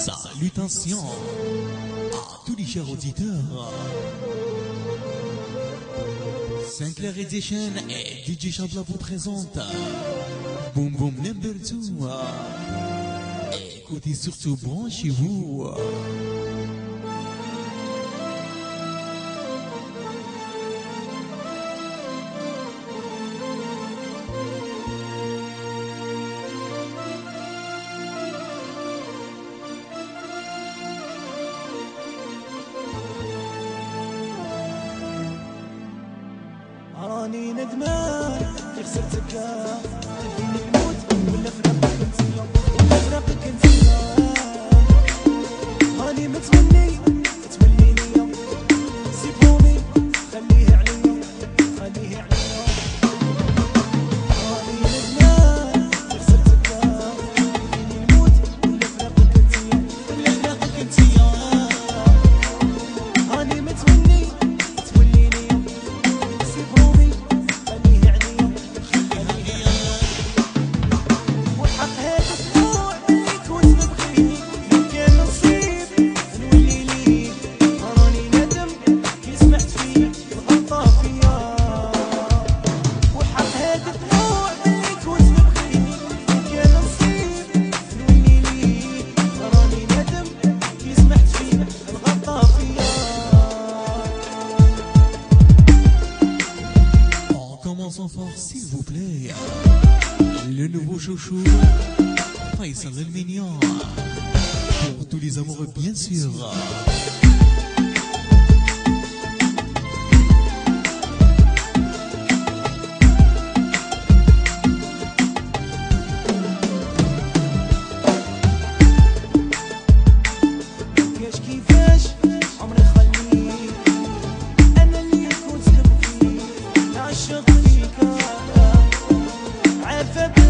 Salutations à tous les chers auditeurs. Sinclair Edition et DJ Chabla vous présente Boom Boom Number 2. Écoutez surtout, branchez-vous. to go. s'il vous plaît. Le nouveau chouchou, Faisal El Mignon. Pour tous les amoureux, bien sûr. كيفاش benefit.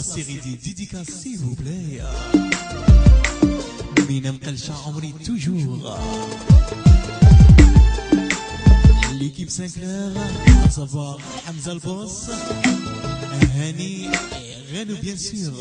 la série des dédicaces, s'il vous plaît. Minam Kalcha Amri, toujours. L'équipe Sinclair, à savoir Hamza le boss, Hani et Renou, bien sûr.